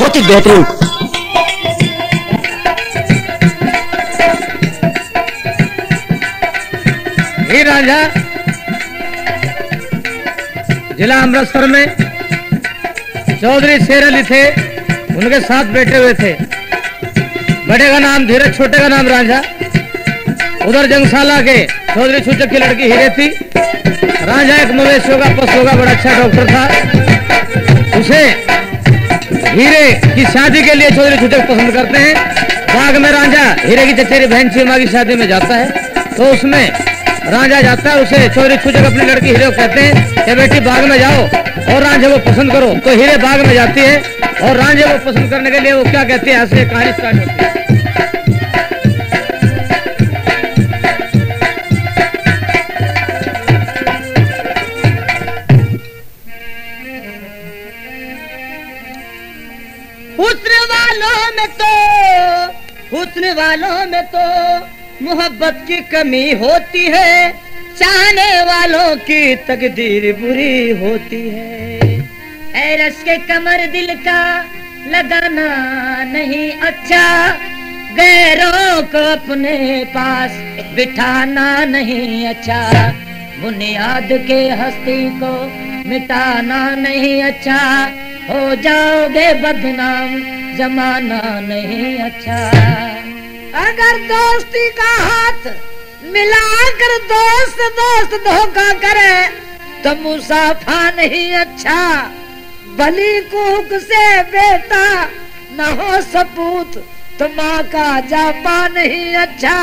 बहुत ही बेहतरीन। राजा, जिला अमृतसर में चौधरी शेर अली थे, उनके साथ बैठे हुए थे। बड़े का नाम धीरज, छोटे का नाम राजा। उधर जंगशाला के चौधरी सूचक की लड़की हीरे थी। राजा एक मवेशियों का पशुओं का बड़ा अच्छा डॉक्टर था। उसे हीरे की शादी के लिए चौधरी छूचक पसंद करते हैं। बाग में राजा हीरे की चचेरी बहन चीमा की शादी में जाता है। तो उसमें राजा जाता है, उसे चौधरी छूचक अपनी लड़की हीरे को कहते हैं कि बेटी, बाग में जाओ और रांझे को पसंद करो। तो हीरे बाग में जाती है और रांझे को पसंद करने के लिए वो क्या कहते हैं? ऐसे कहानी स्टार्ट होती है। मोहब्बत की कमी होती है, चाहने वालों की तकदीर बुरी होती है। ऐ रस के कमर दिल का लगाना नहीं अच्छा गैरों को अपने पास बिठाना नहीं अच्छा। बुनियाद के हस्ती को मिटाना नहीं अच्छा हो जाओगे बदनाम जमाना नहीं अच्छा। अगर दोस्ती का हाथ मिलाकर दोस्त दोस्त धोखा करे तो मुसाफा नहीं अच्छा। बली कूक से बेटा न हो सपूत तो माँ का जापा नहीं अच्छा।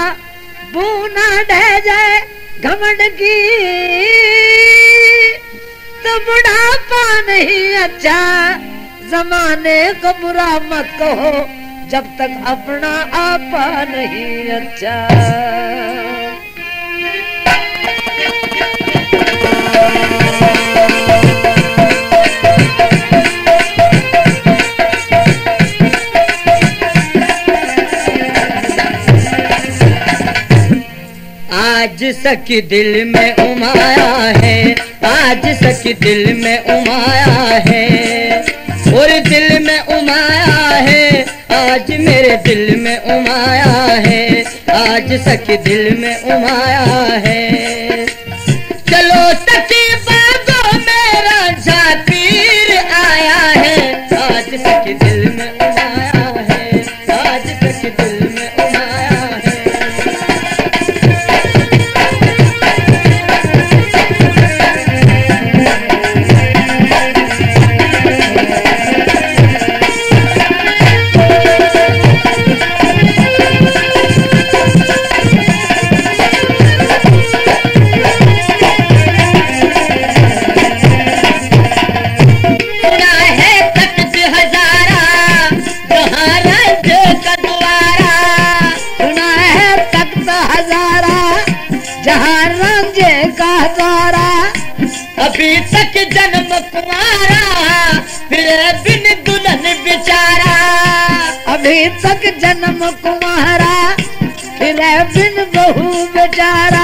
बूना ढह जाए घमंड की तो बुढ़ापा नहीं अच्छा। जमाने को बुरा मत कहो जब तक अपना आपा नहीं अच्छा आज सखी दिल में उमाया है, आज सखी दिल में उमाया है। और दिल में उमाया आज मेरे दिल में उमाया है आज सखी दिल में उमाया है। अभी तक जन्म कुमारा फिर बिन दुल्हन बेचारा। अभी तक जन्म कुमारा फिर बिन बहू बेचारा।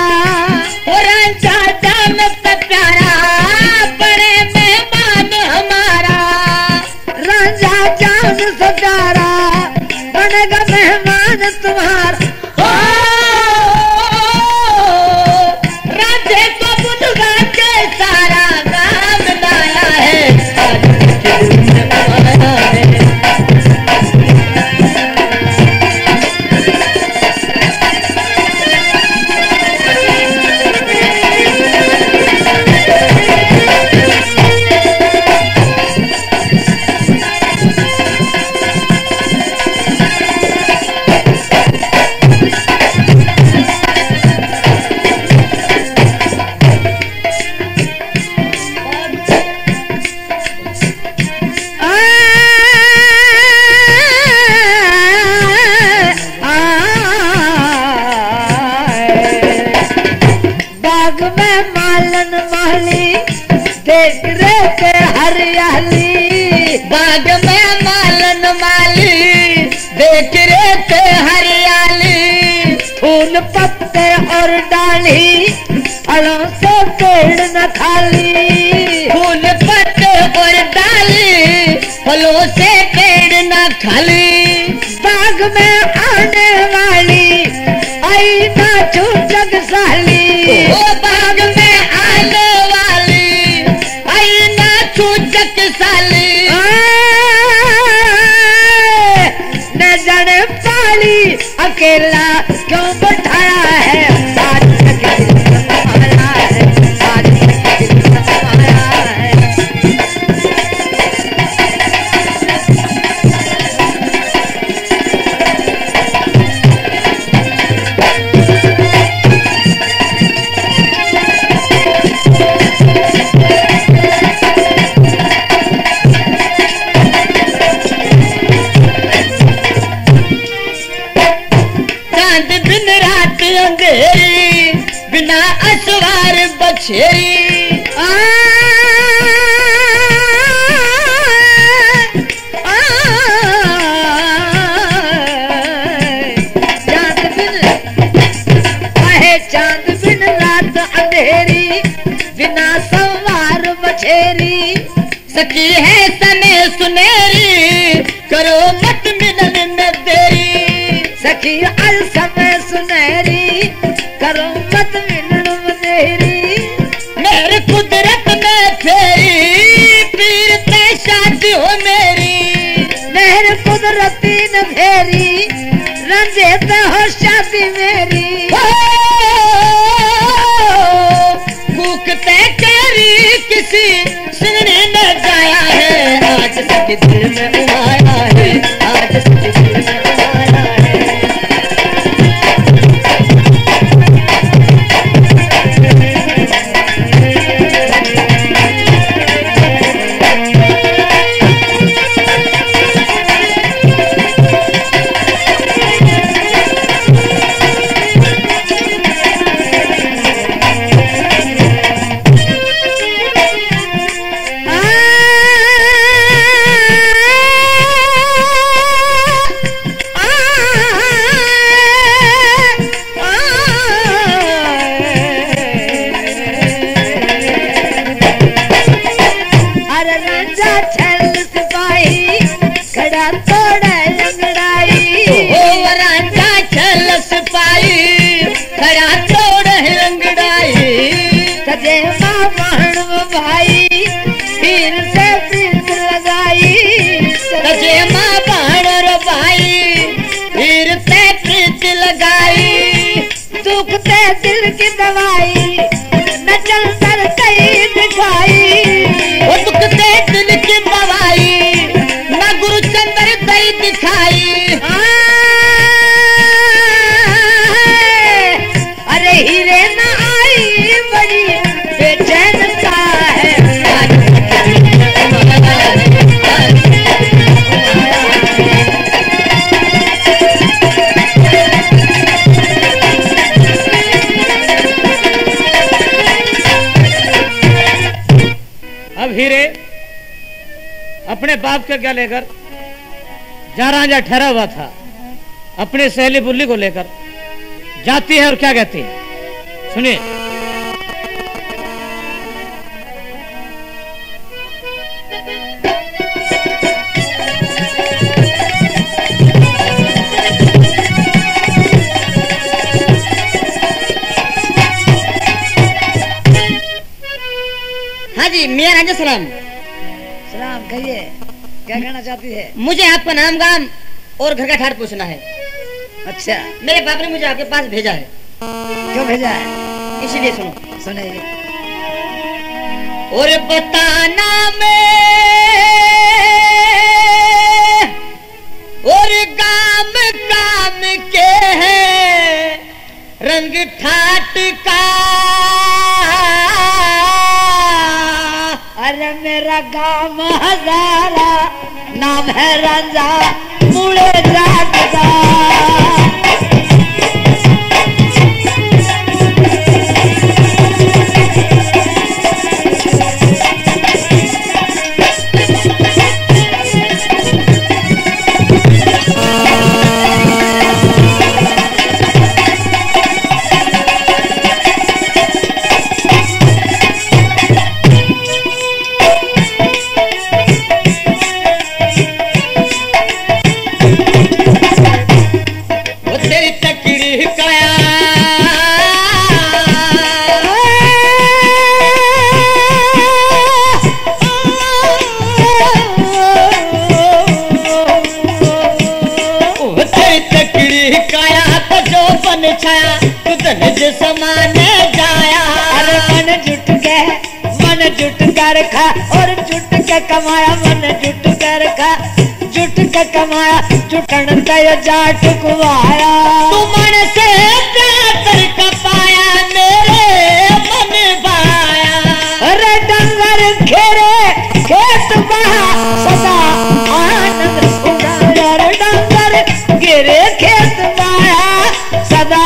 माली देख रे हरियाली फूल पत्ते और डाली, फलों से पेड़ न खाली। फूल पत्ते और डाली, फलों से पेड़ न खाली। बाग में la अल समय सुनहरी करो मत मिलन में देरी मेरे कुदरत में फेरी पीर ते शादी हो मेरी। मेरे कुदरती न फेरी रंजे पे हो शादी मेरी। कूकते करी किसी सिंगने न जाया है आज सके दिल में। बाप के क्या लेकर? जहाँ राजा ठहरा हुआ था। अपनी सहेली बुल्ली को लेकर। जाती है और क्या कहती है? सुनिए। हाँ जी, मियाँ राजा सलाम। क्या कहना चाहती है? मुझे आपका नाम गाम और घर का ठाट पूछना है। अच्छा। मेरे बाप ने मुझे आपके पास भेजा है। क्यों भेजा है? इसीलिए सुनो। सुनिए और बताना में और गाम काम के है रंग ठाट का। अरे मेरा गाँव हजारा नाम है राजा मुड़े जाट के कमाया मन जुट कर खा। जुट के कमाया जुटन तय जाट कुवाया तू मन से प्यार कर पाया मेरे मन भाया। अरे डंगर घेरे खेत बहा सदा आनंद उड़ाया। रे डंगर घेरे खेत बहा सदा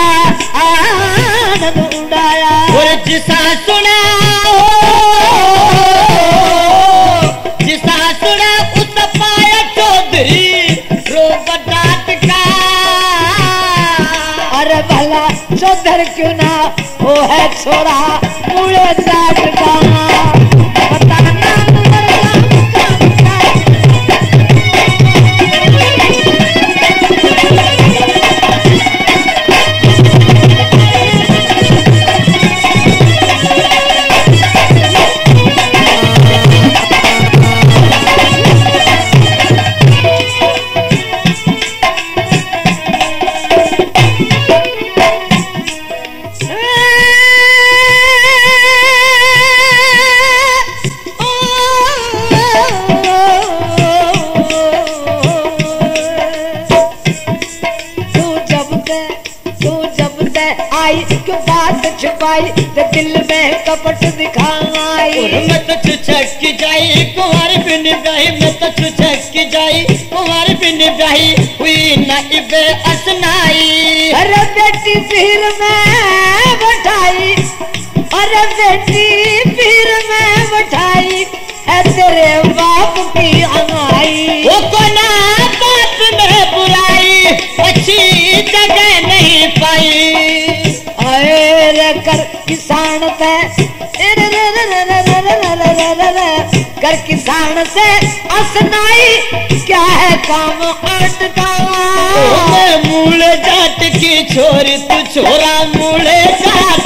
आनंद उड़ाया। और जिसा सुना चौधर क्यों ना? वो है छोरा मुड़े जाट का छुपाई ते दिल में कपट दिखाई। मैं तो छुछक की जाई कुंवर बिन ब्याही मैं तो छुछक की जाई कुंवर बिन ब्याही हुई न इबे असनाई। अरे बेटी पीर में बैठाई अरे बेटी पीर में बैठाई तेरे बाप की किसान से। कर किसान से असनाई, क्या है काम अटका मूल जाट की छोरी, तू छोरा मूल जा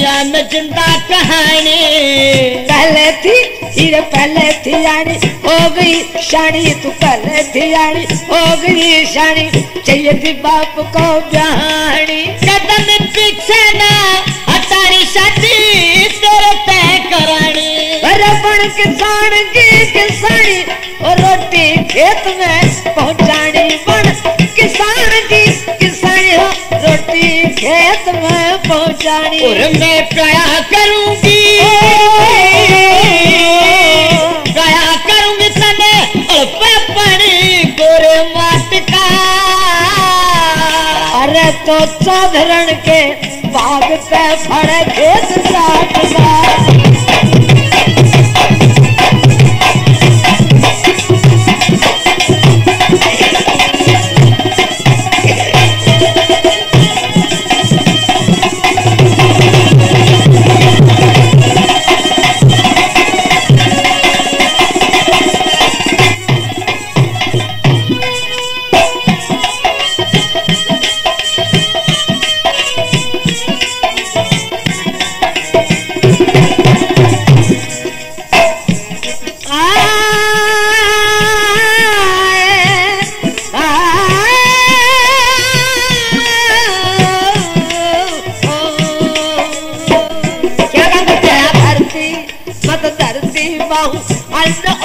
है दुनिया में ज़िंदा कहानी। पहले थी हीरे पहले थी आनी हो गई शानी तू पहले थी आनी हो गई शानी चाहिए थी बाप को बहानी कदम पीछे ना हटानी शादी तेरे तय करानी। अरे बन किसान की किसानी और रोटी खेत में पहुंचानी। बन खेत में पहुंचानी। और मैं क्या करूँगी। क्या करूँगी सने पड़ी गोरे मात का। अरे तो साधारण के बाग से फड़े खेत साठ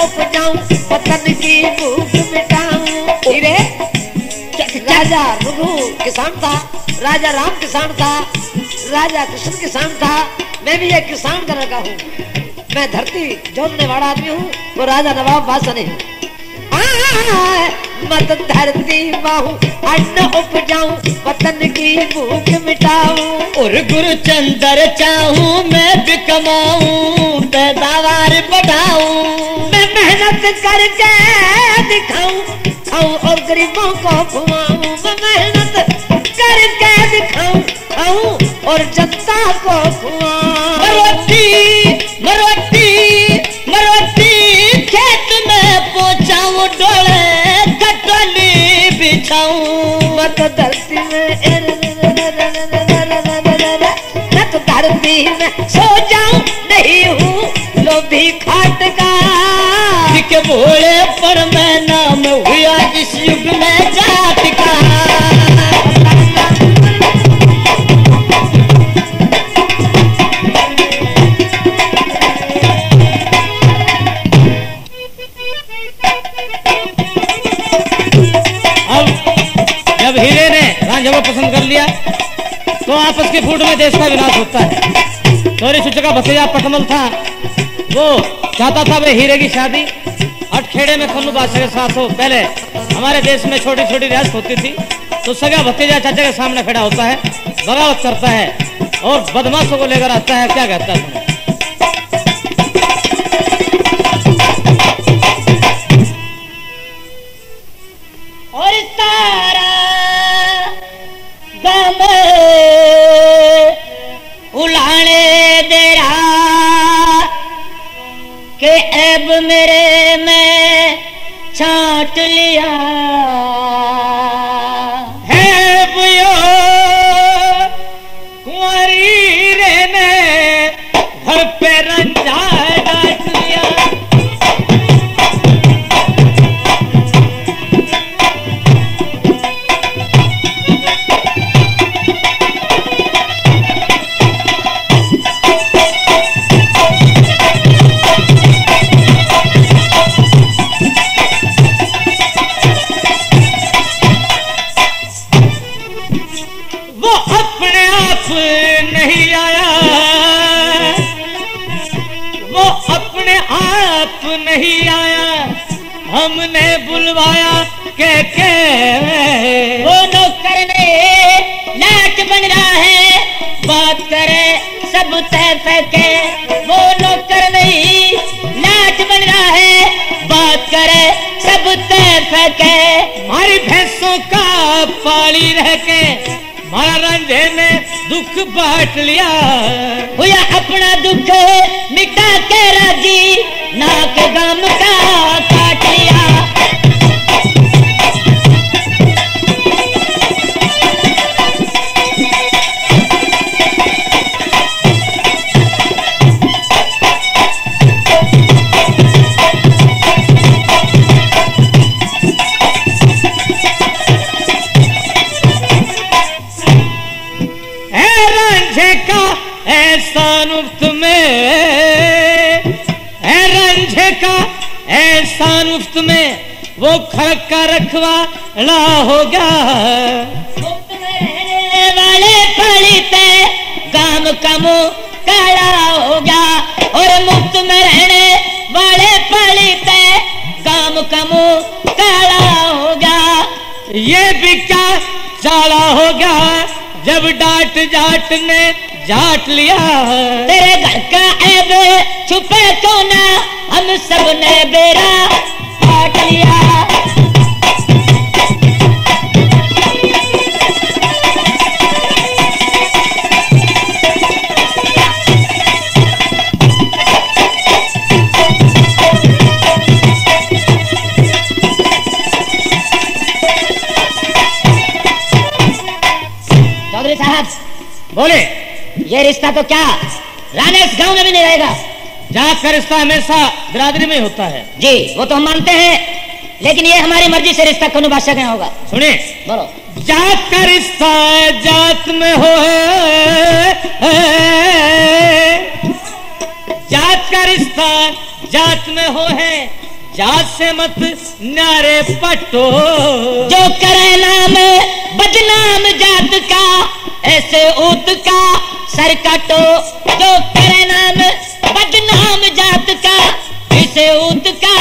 उपजाऊं पतन की भूख मिटाऊं। धीरे राजा रुगु किसान था राजा राम किसान था राजा कृष्ण किसान था मैं भी एक किसान का लगा हूँ। मैं धरती जोतने वाला आदमी हूँ वो राजा नवाब बादशाह नहीं हूँ मत धरती माहू अन्न उपजाऊं वतन की भूख मिटाऊ। और गुरु चंद्र चाहूँ मैं भी कमाऊं पैदावार बढ़ाऊं। मैं मेहनत करके दिखाऊँ खाऊं और गरीबों को खुआऊं मैं मेहनत करके दिखाऊँ खाऊं और जनता को खुआऊं खेत में पहुंचाऊं डोले कटोली बिछाऊं मत धरती में मत धरती में सो जाऊँ नहीं हूँ लोभी खाट का के भोले पर मैं नाम हुआ इस युग में जात का। पसंद कर लिया तो आपस की फूट में देश का विनाश होता है। चोरी चुच्चे का भतीजा पटमल था। वो चाहता था वे हीरे की शादी। अटखेड़े में खुल्लू बादशाह के साथ हो। पहले हमारे देश में छोटी छोटी रियासत होती थी तो सगा भतीजा चाचा के सामने खड़ा होता है, बगावत करता है और बदमाशों को लेकर आता है। क्या कहता है मेरे में छाट लिया सब तय फेंके वो नौकर नहीं लाट बन रहा है। बात करे सब तय फेंके हमारी भैंसों का पाली रह के मारा रंझे ने दुख बांट लिया। हुआ अपना दुख मिटा के राज़ी नाक गम का रखवाला होगा। वाले पलिते काम कमो काला हो गया और मुफ़्त में रहने वाले पलिते काम कमो काला हो गया ये भी क्या चाला होगा, जब डांट जाट ने जाट लिया तेरे घर का ऐब छुपे क्यों ना, हम सबने बेरा काट लिया। बोले ये रिश्ता तो क्या? राने इस गाँव में भी नहीं रहेगा। जात का रिश्ता हमेशा बिरादरी में होता है। जी वो तो हम मानते हैं लेकिन ये हमारी मर्ज़ी से रिश्ता खनु बादशाह के होगा? सुनिए। बोलो। जात का रिश्ता जात में हो। जात का रिश्ता जात में हो है जात से मत नारे पटो। जो करे नाम बदनाम जात का ऐसे ऊत का सर काटो जो करे नाम बदनाम जात का ऐसे ऊत का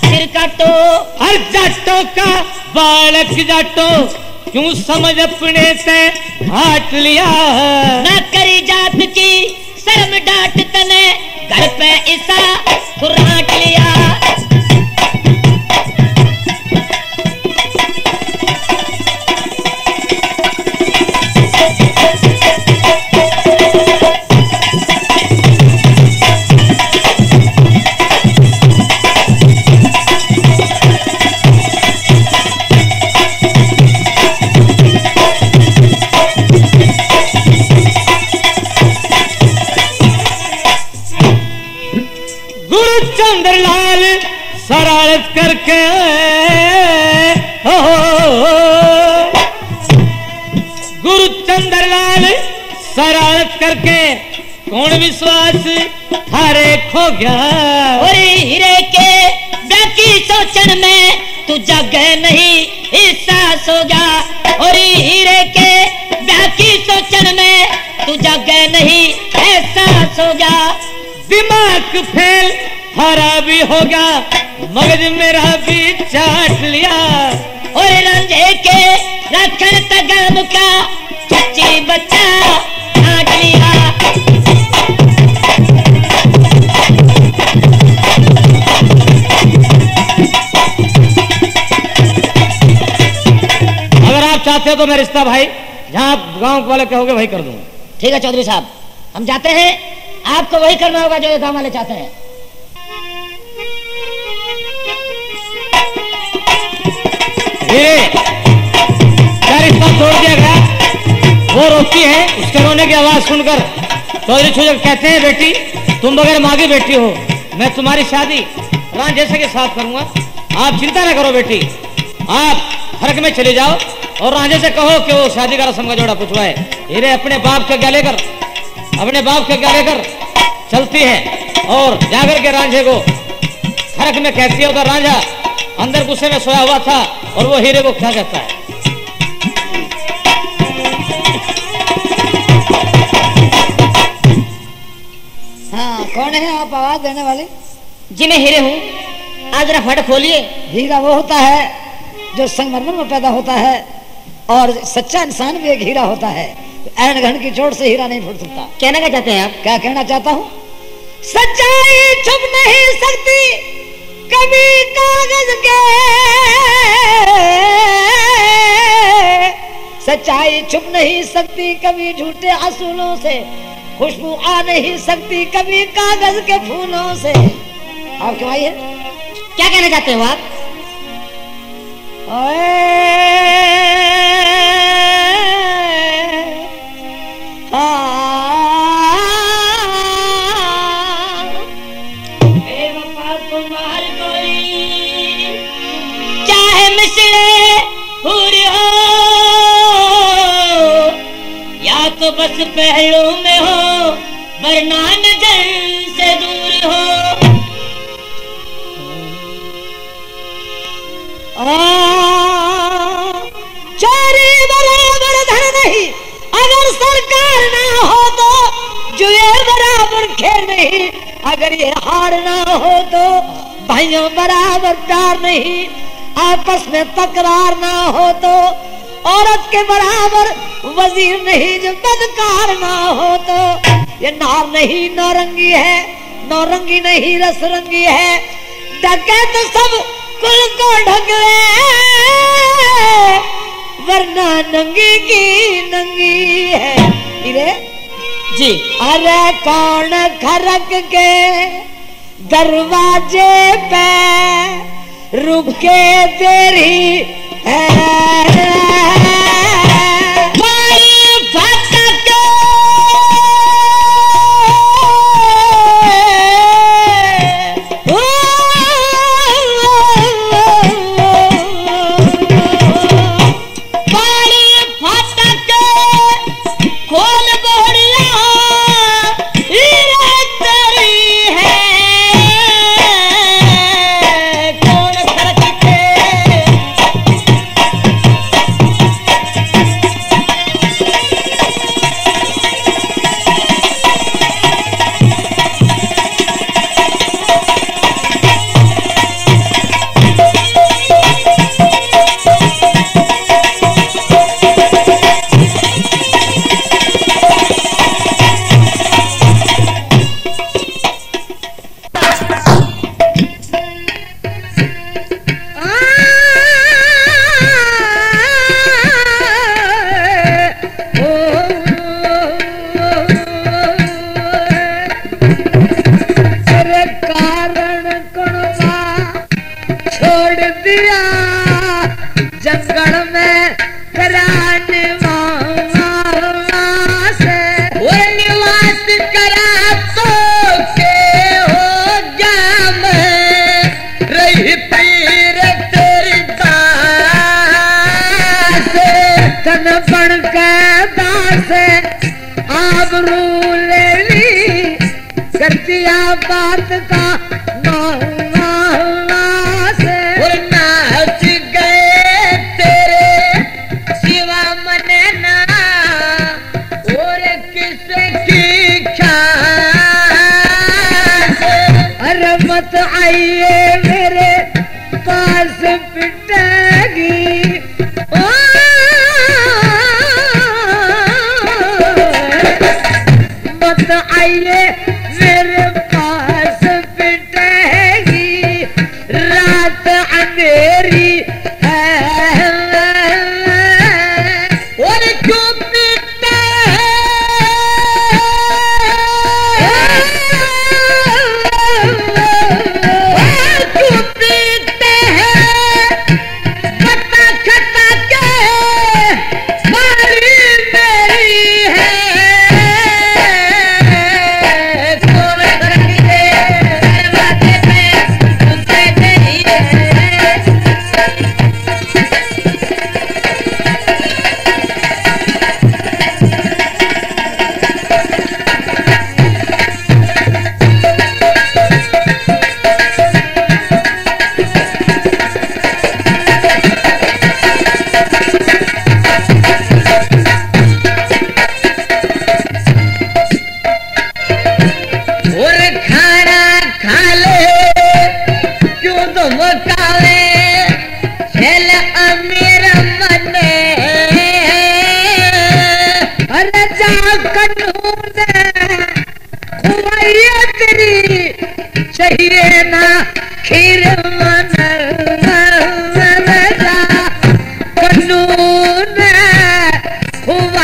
सिर काटो। हर जाटो का बालक जाटो क्यों समझ अपने से हाट लिया न करी जात की शर्म डांट तने घर पे ईसा खुराट लिया। हो, गुरु चंद्रलाल शरारत करके कौन विश्वास हरे खो गया? और हीरे के बाकी सोचन में तू जग नहीं हिस्सा सो जा और हीरे के बाकी सोचन में तू जग नहीं ऐसा सो गया। दिमाग फेल हरा भी होगा मगज मेरा भी चाट लिया। और रंझे के रखन तगम का चच्ची बच्चा काट लिया। अगर आप चाहते हो तो मैं रिश्ता भाई, जहाँ आप गाँव वाले कहोगे वही कर दूँगा। ठीक है चौधरी साहब, हम जाते हैं। आपको वही करना होगा जो गाँव वाले चाहते हैं। धीरे क्या रिश्ता तोड़ दिया वो रोती है, उसके रोने की आवाज़ सुनकर। चौधरी छुजक कहते हैं, बेटी, तुम बगैर मांगी बेटी हो। मैं तुम्हारी शादी रान जैसे के साथ करूँगा। आप चिंता ना करो, बेटी। आप फ़र्क में चले जाओ और राजे से कहो कि वो शादी का रसम का जोड़ा पुछवाए। हीरे अपने बाप के गले कर, अपने बाप के गले कर चलती है और जाकर के रांझे को फ़र्क में कहती है, उधर रांझा अंदर गुस्से में सोया हुआ था और वो हीरे को क्या कहता है। हाँ कौन है आप आवाज़ देने वाले? जिन्हें हीरे हूँ। आज जरा फट खोलिए। हीरा वो होता है जो संगमरमर में पैदा होता है और सच्चा इंसान भी एक हीरा होता है। ऐन घन की चोट से हीरा नहीं फूट सकता। कहना क्या चाहते हैं आप? क्या कहना चाहता हूँ? सच्चाई छुप नहीं सकती। कभी कागज़ के सच्चाई छुप नहीं सकती कभी झूठे असूलों से खुशबू आ नहीं सकती कभी कागज़ के फूलों से। आप क्यों आई है? क्या कहना चाहते हो आप? ओए! बस पहलू में हो, वरना नज़र से दूर हो। चोरी बराबर धन नहीं, अगर सरकार ना हो तो जुए बराबर खेल नहीं, अगर ये हार ना हो तो भाइयों बराबर प्यार नहीं, आपस में तकरार ना हो तो औरत के बराबर वज़ीर नहीं जो बदकार ना हो तो। ये नार नहीं नौरंगी है। नौरंगी नहीं रसरंगी है। ढके तो सब कुल को ढक ले वरना नंगी की नंगी है। इरे? जी। अरे कौन खरक के दरवाजे पे रुके तेरी है?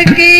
Ricky.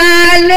काल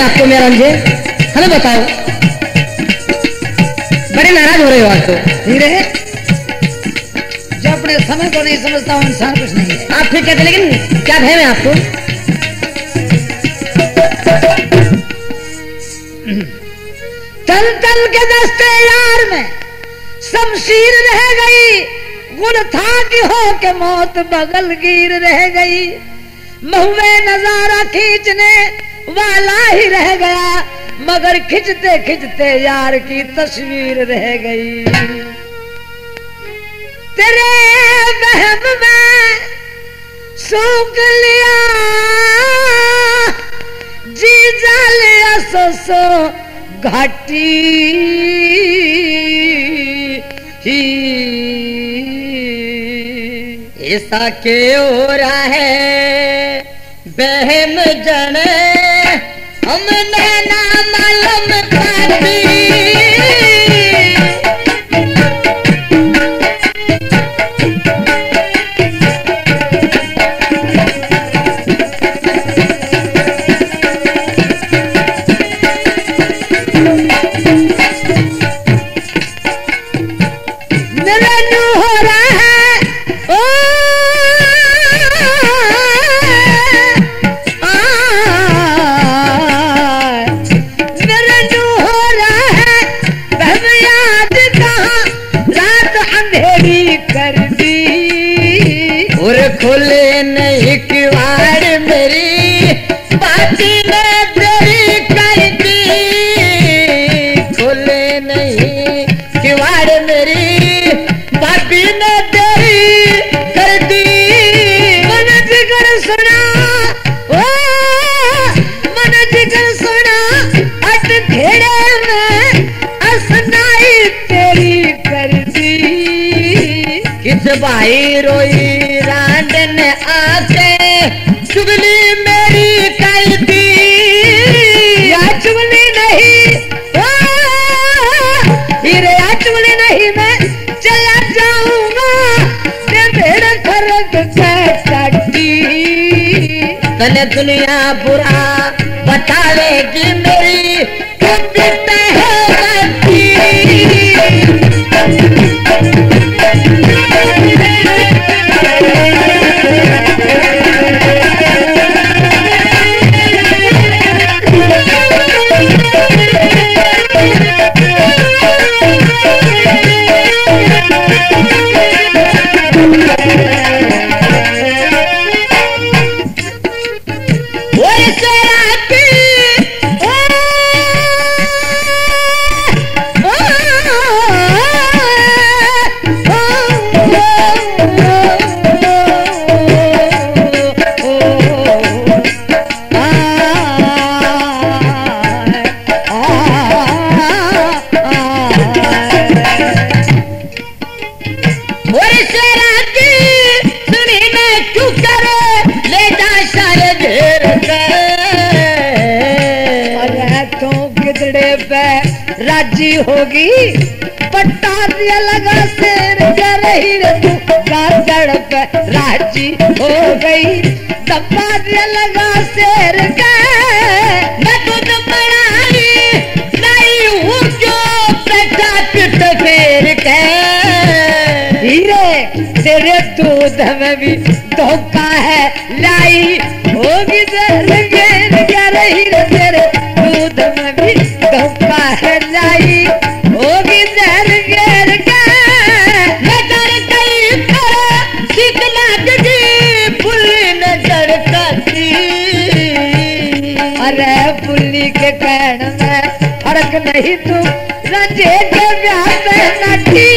आपको मेरा रंजे हमें बताओ। बड़े नाराज़ हो रहे हो आज तो। धीरे जो अपने समय को नहीं समझता वो इंसान कुछ नहीं है। आप ठीक कहते लेकिन क्या भय है आपको? तल तल के दस्ते यार में शमशीर रह गई गुल था कि हो के मौत बगल गिर रह गई। महुए नज़ारा खींचने वाला ही रह गया, मगर खिंचते खिंचते यार की तस्वीर रह गई। तेरे बहम में सूख लिया जी जा लिया सो सो घाटी। ही। ऐसा के हो रहा है, बहम जने हमने ना मालूम पाती। भाई रोई रांड ने आके चुगली मेरी कर दी या चुगली नहीं? हीरे, या चुगली नहीं मैं? चला जाऊँगा। ते भेड़ खरक के तने दुनिया बुरा बतावेगी मेरी। कपित होगी। पट्टा दिया लगा शेर रही रे तू गाजड़ पे राज़ी हो गई। दबा में नहीं तू रजे में नटी।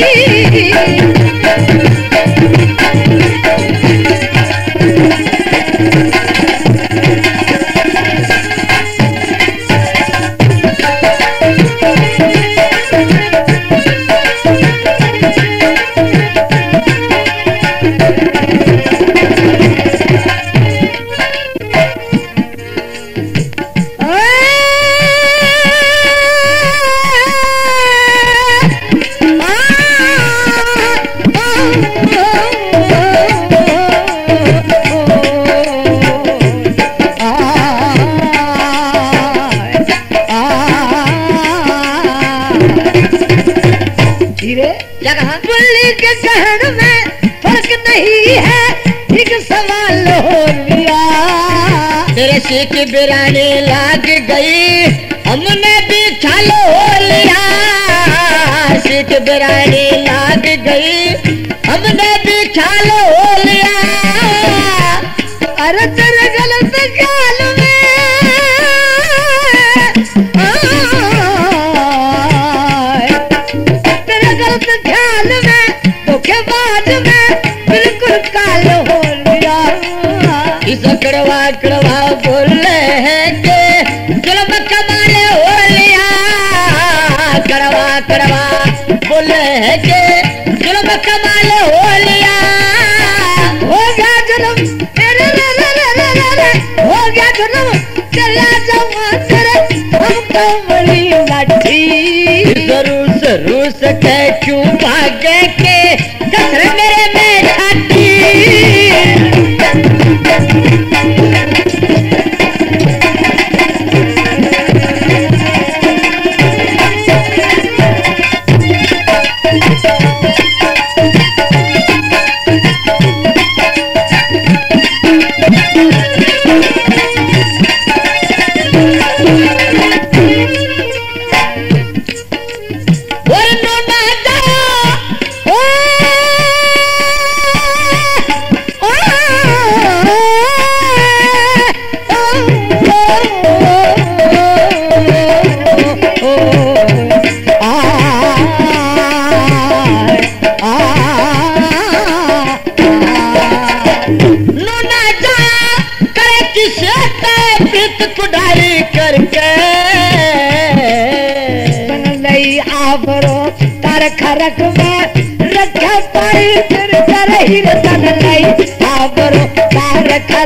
बिराने लाग गई। हमने भी चालो लिया। सीख बिराने लाग गई। हमने भी चालो लिया। अरे तेरे गलत ख्याल में। तेरे गलत ख्याल में धोखेबाज में बिल्कुल काल हो लिया। इस कड़वा कड़वा कि जुलम कमाल हो लिया हो गया जुलम। हो गया जुलम। चला जाऊँगा तेरे हम तो मरी लाठी।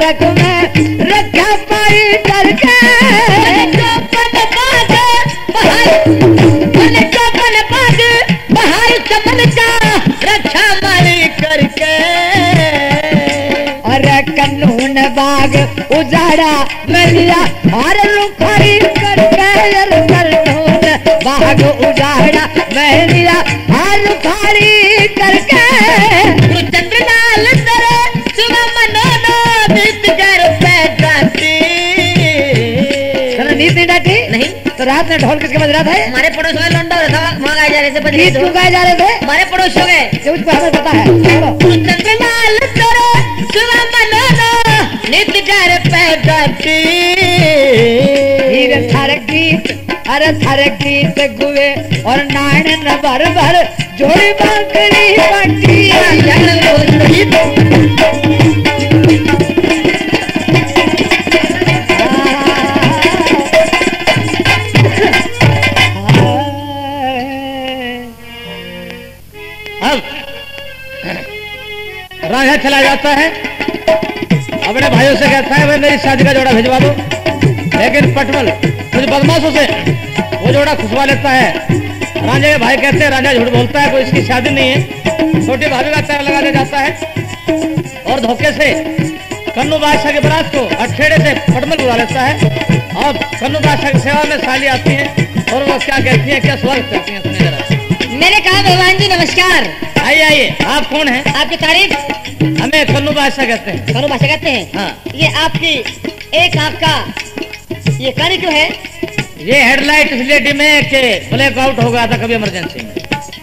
खरक में रखा पाई चमन का। बाग उजाड़ा मिलिया हर करके। अरे कानून बाग उजाड़ा मिलिया हर लुखारी करके। तो रात में ढोल किसके बज रहा था हमारे पड़ोस में लौंडा हो रहा था वहाँ गाए जा रहे थे गीत तो। क्यों गाए जा रहे थे? हमारे पड़ोसियों ये मुझको हमें पता है। अरे थारे गीत गुए और नायण न भर भर जोड़ी बांकड़ी बाटी। भाई कहते हैं रांझा झूठ बोलता है कोई इसकी शादी नहीं है। छोटी भाभी का पैर लगा दिया जाता है। और धोखे से कन्नू बादशाह की बरात को अठेड़े से पटमल बुला लेता है। और कन्नू बादशाह की सेवा में साली आती है और वो क्या कहती है क्या स्वागत करती है सुनिए जरा। मैंने कहा भगवान जी नमस्कार। आइए आइए आप कौन है? आपकी तारीफ़? हमें कन्नू बादशाह कहते हैं। करो भाषा कहते हैं? हाँ। ये आपकी एक आँख का ये कार्य क्यों है ये हेडलाइट डिम है कि ब्लैक आउट हो गया था कभी इमरजेंसी में।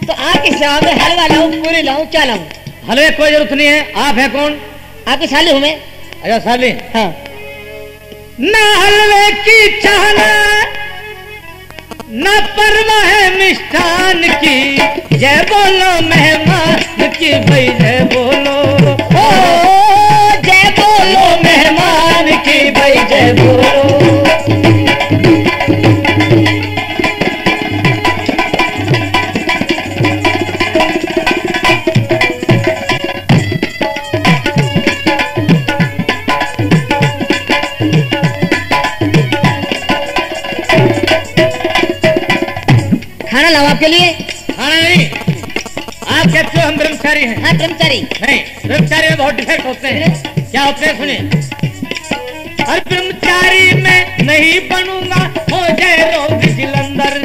तो आपकी सेवा में हलवा लाऊं पूरी लाऊं क्या लाऊं? हलवे कोई ज़रूरत नहीं है। आप है कौन? आपकी साली हूँ मैं। अच्छा साली हाँ। न हलवे की चाहना न परवाह है मिष्ठान की। जय बोलो मेहमान की भाई जय बोलो। ओ जय बोलो मेहमान की भाई जय बोलो। खाना लाऊं आपके लिए। खाना नहीं आप कहते हो हम ब्रह्मचारी हैं। हाँ ब्रह्मचारी। नहीं ब्रह्मचारी में बहुत डिफेक्ट होते हैं। क्या होते हैं सुनिए। हर ब्रह्मचारी में नहीं बनूँगा हो जाए रोग जिलंदर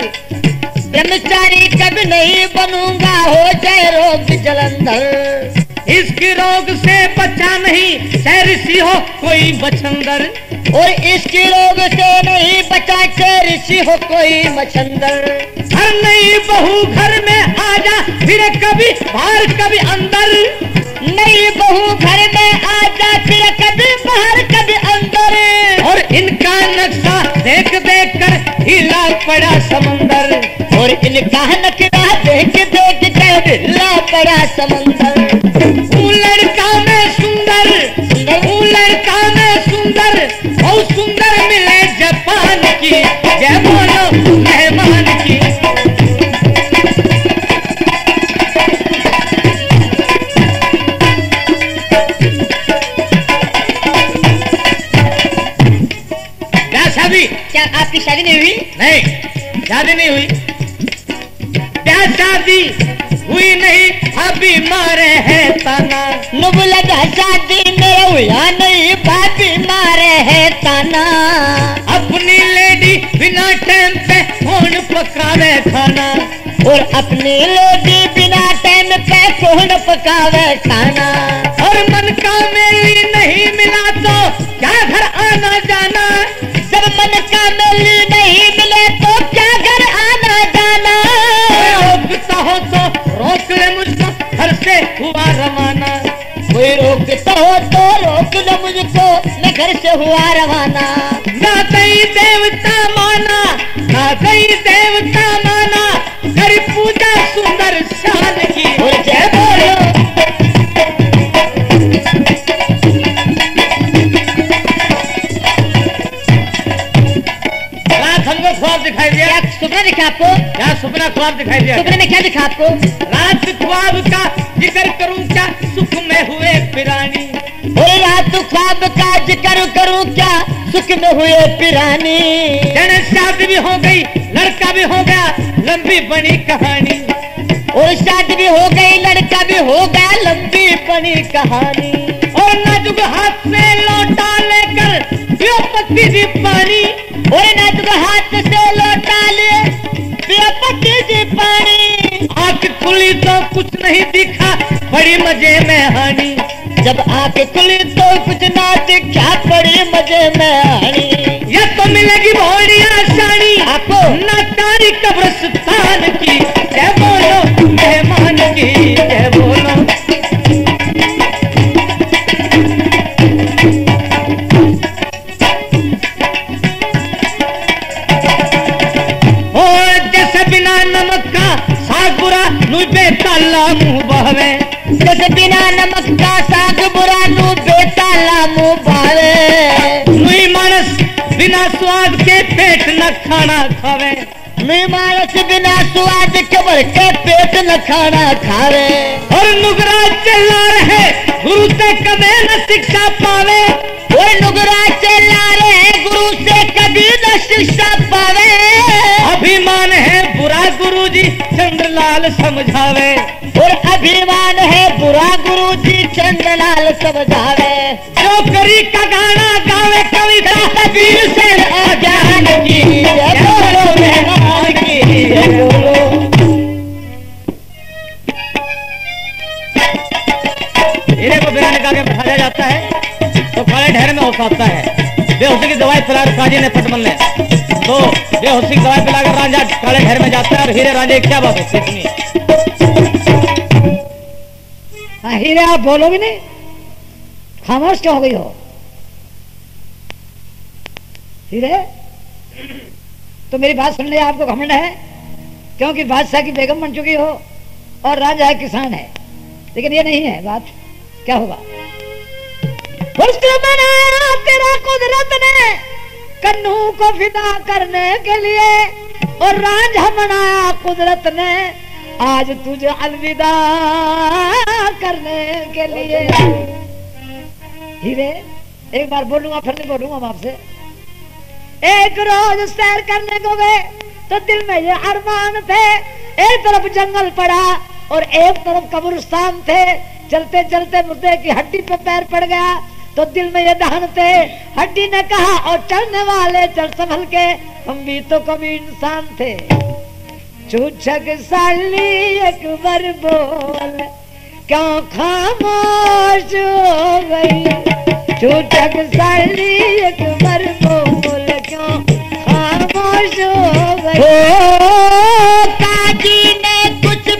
ब्रह्मचारी कभी नहीं बनूँगा हो जाए रोग जलंधर। इसकी रोग से बचा नहीं चाहे ऋषि हो कोई बचंदर और इसकी रोग से नहीं बचा के ऋषि हो कोई मछंदर। हर नई बहू घर में आ जा, फिर कभी बाहर, कभी अंदर। नई बहू घर में आ जा, फिर कभी बाहर, कभी अंदर। और इनका नक्शा देख देख कर हिला पड़ा समंदर। और इनका नकरा देख देख कर ढिल्ला पड़ा समंदर। लड़का में सुंदर लड़का में सुंदर। सुंदर मिले जापान की। जय बोलो मेहमान की। क्या शादी? क्या आपकी शादी नहीं हुई? नहीं शादी नहीं हुई। क्या शादी हुई नहीं? अभी मारे है ताना। नुब लगा शादी में हुआ नहीं भाभी मारे ताना अपनी लेडी बिना टाइम पे कौन पकावे खाना। और अपनी लेडी बिना टाइम पे कौन पकावे खाना। और मन का मेली नहीं मिला तो क्या घर आना जाना? जब मन का मेली नहीं मिले तो क्या घर आना जाना? रोकता हो तो रोक ले मुझको घर से हुआ रवाना। कोई रोकता हो तो रोक लो मुझको मैं घर से हुआ रवाना। देवता माना कहीं देवता माना कर पूजा सुंदर शान की और जय बोलो। रात हमको ख्वाब दिखाई दिया। क्या सुपना दिखा आपको। क्या सपना ख्वाब दिखाई दिया। सुपने में क्या दिखा आपको? रात ख्वाब का ज़िक्र करूँ क्या? सुख में हुए पिरानी। रात ख्वाब का ज़िक्र करूँ क्या? सुख हुए पिरानी। शादी भी हो गई लड़का भी हो गया लंबी बनी कहानी। और शादी भी हो गई लड़का भी हो गया लंबी बनी कहानी। और नाजुक हाथ से लौटा लेकर पत्ती दी पानी। और नाजुक हाथ से लौटा ले पति जी पानी। आँख खुली तो कुछ नहीं दिखा बड़ी मज़े में हानी। जब आप खुली तो पूछना क्या पड़ी मज़े में आनी। ये तो मिलेगी भोड़ी आसानी आपको ना तारी कब्रस्तान की बोलो मेहमान की। मैं बिना स्वाद के बढ़ के पेट न खाना खा रहे और नुगरा चला रहे गुरु से कभी न शिक्षा पावे। और नुगरा चला रहे गुरु से कभी न शिक्षा पावे। अभिमान है बुरा गुरु जी जी चंद्रलाल समझावे। और अभिमान है बुरा गुरु जी चंद्रलाल समझावे। जो करी का गाना गावे कविता कबीर से औसाता है। बेहोशी की दवाई पिला काजी ने पटमल ने। तो बेहोशी की दवाई पिलाकर रांझा काले ढेर में जाता है और हीरे की क्या बात है हाँ हीरे आप बोलोगे नहीं। खामोश क्यों हो गई हो? हीरे तो मेरी बात सुन लिया आपको घमंड है, क्योंकि बादशाह की बेगम बन चुकी हो और राजा है किसान है। लेकिन ये नहीं है बात। क्या होगा? उसको बनाया तेरा कुदरत ने कन्नू को फिदा करने के लिए और रांझा बनाया कुदरत ने आज तुझे अलविदा करने के लिए। हीरे, एक बार बोलूँगा, फिर नहीं बोलूँगा आपसे। एक रोज सैर करने को गए तो दिल में ये अरमान थे। एक तरफ़ जंगल पड़ा और एक तरफ़ कब्रिस्तान थे। चलते चलते मुर्दे की हड्डी पे पैर पड़ गया। तो दिल में ये दहन थे, हड्डी ने कहा और चलने वाले चल संभल के हम भी तो कभी इंसान थे। चूचक साली एक बार बोल, क्यों खामोश हो गई? चूचक साली एक बार बोल, क्यों खामोश हो गई? काजी ने कुछ